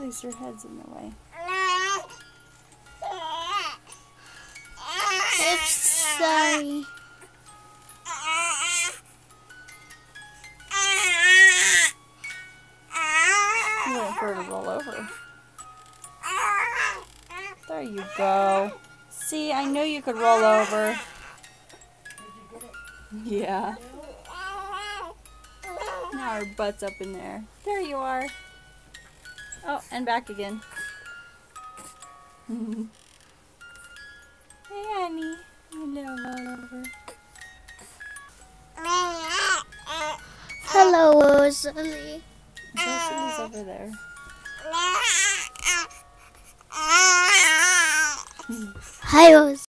Guys, your head's in the way. Oops, sorry. You for her to roll over. There you go. See, I knew you could roll over. Yeah. Now her butt's up in there. There you are. Oh, and back again. hey, honey. Hello, roll over. Hello, Rosalie. Rosalie's over there. Hi, Rosalie.